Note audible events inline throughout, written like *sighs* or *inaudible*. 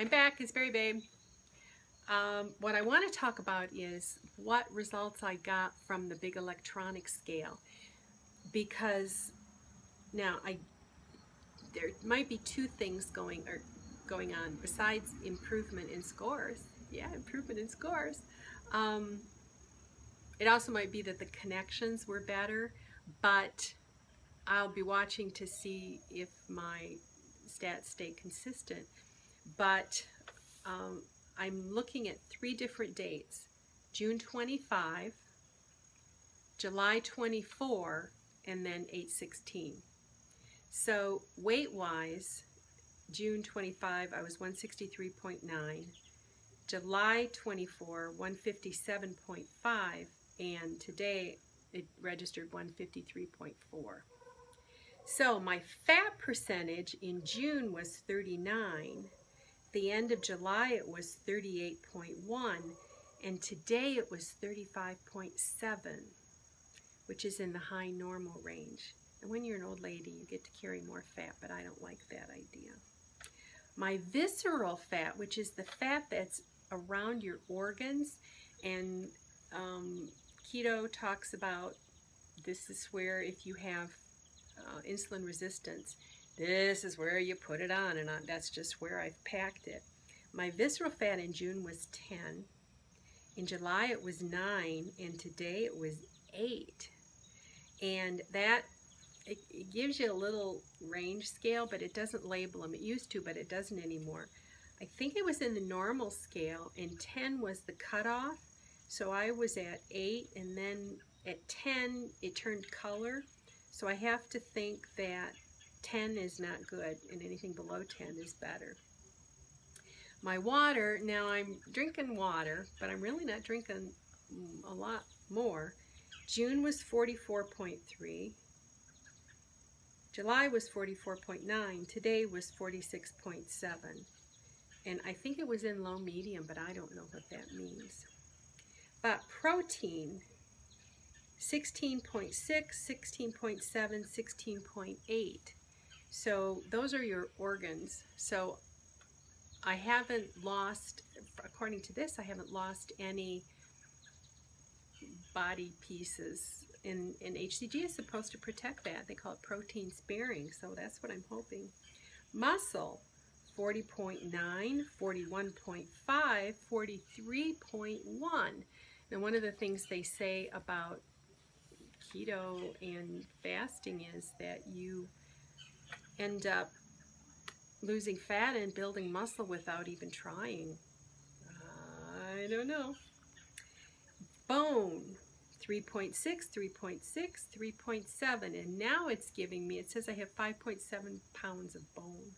I'm back, it's Bari Babe. Um, what I want to talk about is what results I got from the big electronic scale. Because now I there might be two things going or going on besides improvement in scores. Yeah, improvement in scores. Um, it also might be that the connections were better, but I'll be watching to see if my stats stay consistent. But um, I'm looking at three different dates. June 25, July 24, and then 816. So weight-wise, June 25, I was 163.9. July 24, 157.5, and today it registered 153.4. So my fat percentage in June was 39. The end of July it was 38.1 and today it was 35.7 which is in the high normal range. And when you're an old lady you get to carry more fat but I don't like that idea. My visceral fat which is the fat that's around your organs and um, keto talks about this is where if you have uh, insulin resistance, this is where you put it on, and I, that's just where I've packed it. My visceral fat in June was 10. In July it was 9, and today it was 8. And that, it, it gives you a little range scale, but it doesn't label them. It used to, but it doesn't anymore. I think it was in the normal scale, and 10 was the cutoff. So I was at 8, and then at 10, it turned color. So I have to think that 10 is not good and anything below 10 is better. My water, now I'm drinking water, but I'm really not drinking a lot more. June was 44.3. July was 44.9. Today was 46.7. And I think it was in low medium, but I don't know what that means. But protein, 16.6, 16.7, 16.8. So those are your organs. So I haven't lost, according to this, I haven't lost any body pieces. And, and HCG is supposed to protect that. They call it protein sparing, so that's what I'm hoping. Muscle, 40.9, 41.5, 43.1. Now one of the things they say about keto and fasting is that you end up losing fat and building muscle without even trying. I don't know. Bone, 3.6, 3.6, 3.7, and now it's giving me, it says I have 5.7 pounds of bone.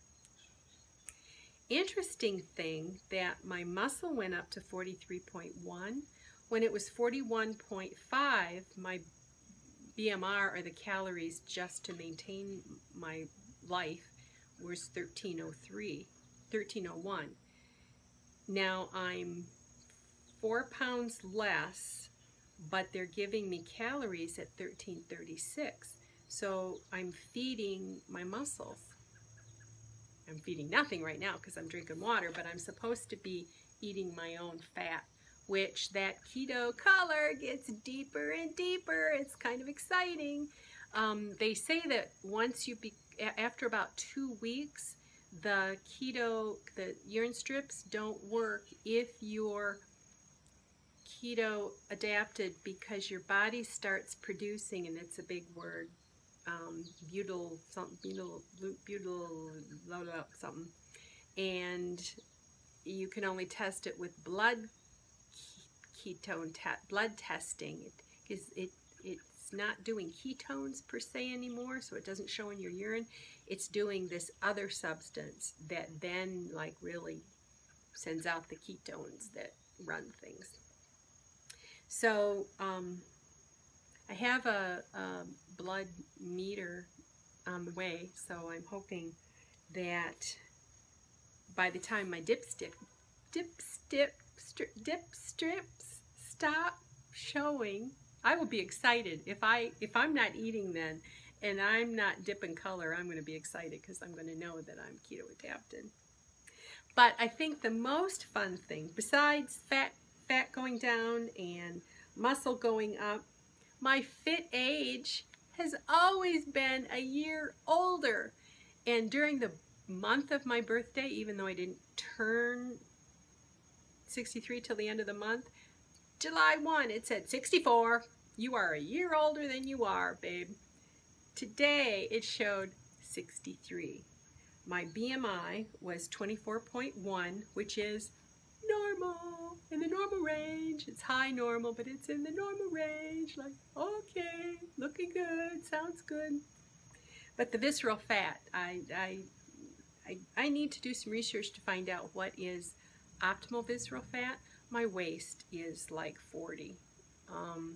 Interesting thing that my muscle went up to 43.1. When it was 41.5, my BMR, or the calories just to maintain my life, was 1303, 1301. Now I'm four pounds less, but they're giving me calories at 1336. So I'm feeding my muscles. I'm feeding nothing right now because I'm drinking water, but I'm supposed to be eating my own fat which that keto color gets deeper and deeper. It's kind of exciting. Um, they say that once you, be, after about two weeks, the keto, the urine strips don't work if you're keto adapted because your body starts producing, and it's a big word, um, butyl, something, butyl, butyl, something. And you can only test it with blood ketone te blood testing. It, is, it, not doing ketones per se anymore, so it doesn't show in your urine. It's doing this other substance that then like really sends out the ketones that run things. So um, I have a, a blood meter on the way, so I'm hoping that by the time my dipstick, dipstick, stri dip strips stop showing, I will be excited. If, I, if I'm not eating then and I'm not dipping color, I'm going to be excited because I'm going to know that I'm keto adapted. But I think the most fun thing, besides fat, fat going down and muscle going up, my fit age has always been a year older. And during the month of my birthday, even though I didn't turn 63 till the end of the month, July 1, it said 64. You are a year older than you are, babe. Today, it showed 63. My BMI was 24.1, which is normal, in the normal range. It's high normal, but it's in the normal range. Like, okay, looking good, sounds good. But the visceral fat, I, I, I, I need to do some research to find out what is optimal visceral fat. My waist is like 40. Um,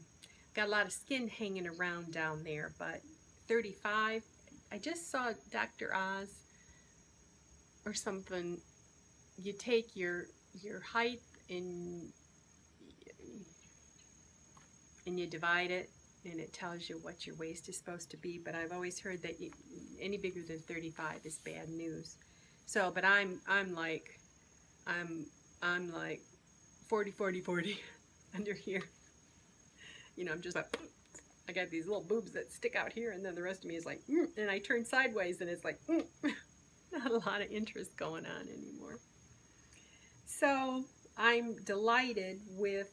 got a lot of skin hanging around down there, but 35. I just saw Dr. Oz or something. You take your your height and and you divide it and it tells you what your waist is supposed to be but I've always heard that you, any bigger than 35 is bad news so but I'm I'm like I'm I'm like 40 40 40 *laughs* under here you know I'm just like I got these little boobs that stick out here and then the rest of me is like mm, and I turn sideways and it's like mm, *laughs* not a lot of interest going on anymore so I'm delighted with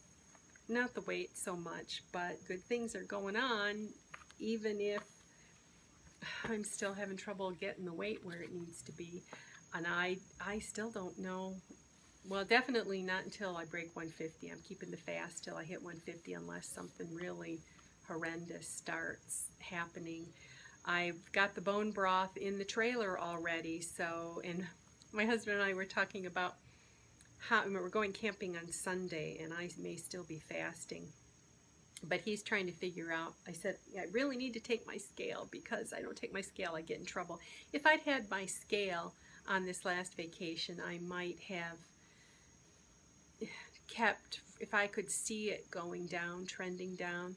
not the weight so much, but good things are going on, even if I'm still having trouble getting the weight where it needs to be. And I, I still don't know. Well, definitely not until I break 150. I'm keeping the fast till I hit 150 unless something really horrendous starts happening. I've got the bone broth in the trailer already, so, and my husband and I were talking about how, we're going camping on Sunday and I may still be fasting. But he's trying to figure out, I said, I really need to take my scale because I don't take my scale, I get in trouble. If I'd had my scale on this last vacation, I might have kept, if I could see it going down, trending down,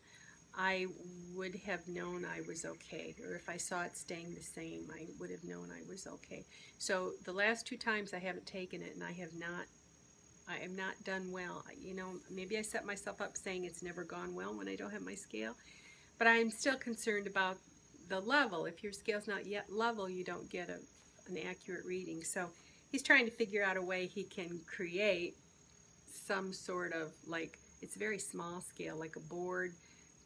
I would have known I was okay. Or if I saw it staying the same, I would have known I was okay. So the last two times I haven't taken it and I have not I am not done well. You know, maybe I set myself up saying it's never gone well when I don't have my scale, but I'm still concerned about the level. If your scale's not yet level, you don't get a, an accurate reading. So he's trying to figure out a way he can create some sort of like, it's very small scale, like a board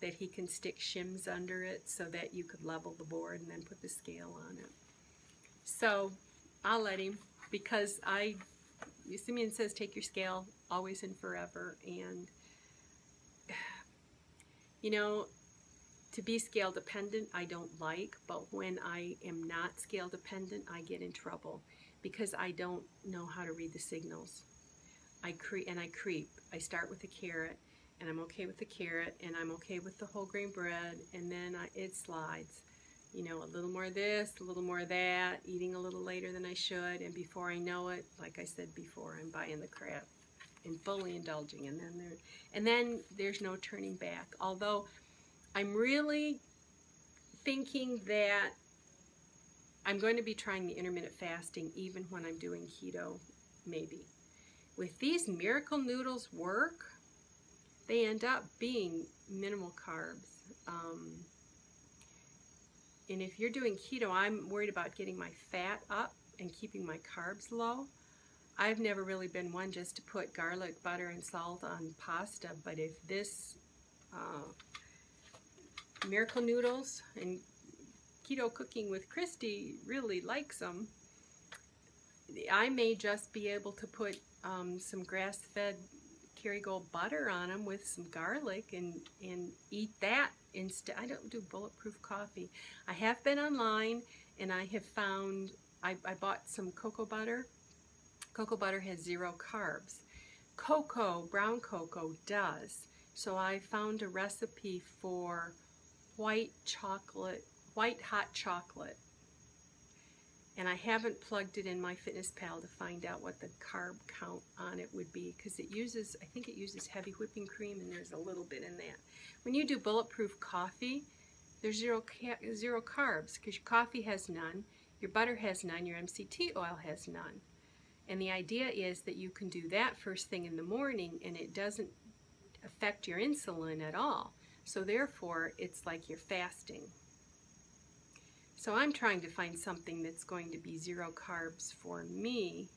that he can stick shims under it so that you could level the board and then put the scale on it. So I'll let him because I Simeon says take your scale always and forever. And, *sighs* you know, to be scale dependent, I don't like, but when I am not scale dependent, I get in trouble because I don't know how to read the signals. I cre and I creep. I start with a carrot and I'm okay with the carrot and I'm okay with the whole grain bread and then I, it slides you know, a little more of this, a little more of that, eating a little later than I should, and before I know it, like I said before, I'm buying the crap and fully indulging, and then there, and then there's no turning back. Although I'm really thinking that I'm going to be trying the intermittent fasting even when I'm doing keto, maybe. With these miracle noodles work, they end up being minimal carbs. Um, and if you're doing keto, I'm worried about getting my fat up and keeping my carbs low. I've never really been one just to put garlic, butter, and salt on pasta, but if this uh, Miracle Noodles and Keto Cooking with Christy really likes them, I may just be able to put um, some grass-fed Kerrygold butter on them with some garlic and, and eat that instead. I don't do bulletproof coffee. I have been online and I have found, I, I bought some cocoa butter. Cocoa butter has zero carbs. Cocoa, brown cocoa does. So I found a recipe for white chocolate, white hot chocolate and I haven't plugged it in my MyFitnessPal to find out what the carb count on it would be because it uses, I think it uses heavy whipping cream and there's a little bit in that. When you do bulletproof coffee, there's zero, zero carbs because your coffee has none, your butter has none, your MCT oil has none. And the idea is that you can do that first thing in the morning and it doesn't affect your insulin at all. So therefore, it's like you're fasting. So I'm trying to find something that's going to be zero carbs for me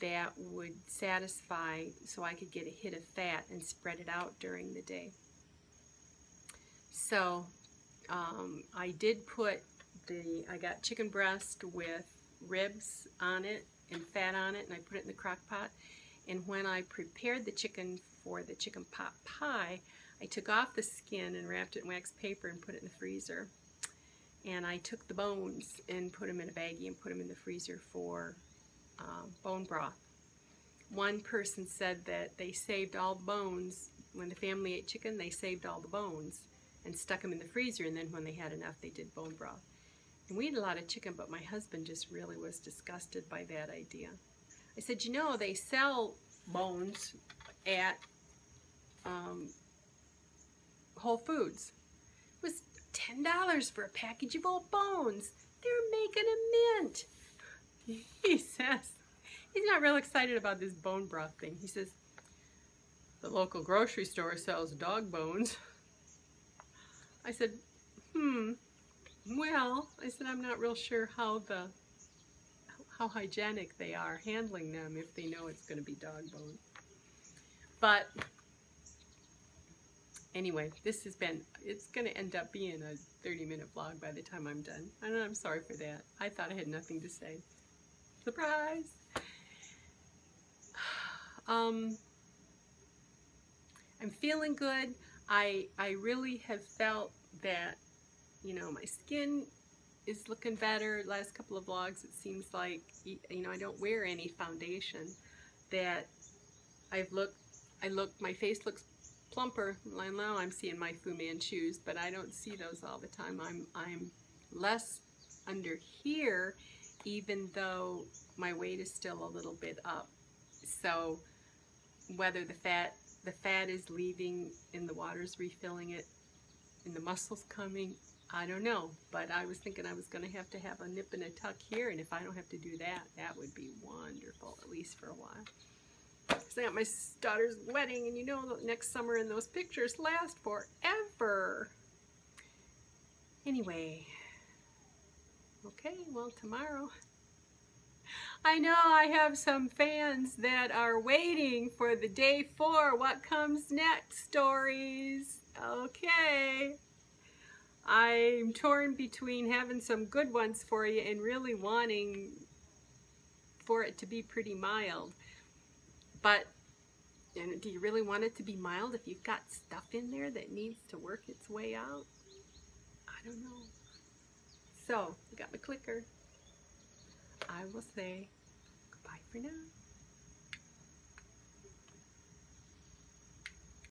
that would satisfy so I could get a hit of fat and spread it out during the day. So um, I did put the, I got chicken breast with ribs on it and fat on it and I put it in the crock pot. And when I prepared the chicken for the chicken pot pie, I took off the skin and wrapped it in wax paper and put it in the freezer. And I took the bones and put them in a baggie and put them in the freezer for um, bone broth. One person said that they saved all the bones. When the family ate chicken, they saved all the bones and stuck them in the freezer, and then when they had enough, they did bone broth. And we ate a lot of chicken, but my husband just really was disgusted by that idea. I said, you know, they sell bones at um, Whole Foods. It was $10 for a package of old bones. They're making a mint. *laughs* He says, he's not real excited about this bone broth thing. He says, the local grocery store sells dog bones. I said, hmm, well, I said, I'm not real sure how the how hygienic they are handling them if they know it's going to be dog bone. But anyway, this has been, it's going to end up being a 30 minute vlog by the time I'm done. And I'm sorry for that. I thought I had nothing to say. Surprise! *sighs* Um, I'm feeling good. I, I really have felt that, you know, my skin is looking better. Last couple of vlogs, it seems like, you know, I don't wear any foundation. That I've looked, I look, my face looks plumper. Now I'm seeing my Fu Manchus, but I don't see those all the time. I'm, I'm less under here, even though my weight is still a little bit up. So whether the fat, the fat is leaving and the water's refilling it and the muscles coming, I don't know, but I was thinking I was going to have to have a nip and a tuck here, and if I don't have to do that, that would be wonderful, at least for a while. Because I got my daughter's wedding, and you know next summer and those pictures last forever. Anyway, okay, well, tomorrow... I know I have some fans that are waiting for the day four, what comes next stories. Okay. I'm torn between having some good ones for you and really wanting for it to be pretty mild. But and do you really want it to be mild if you've got stuff in there that needs to work its way out? I don't know. So, I got my clicker. I will say goodbye for now.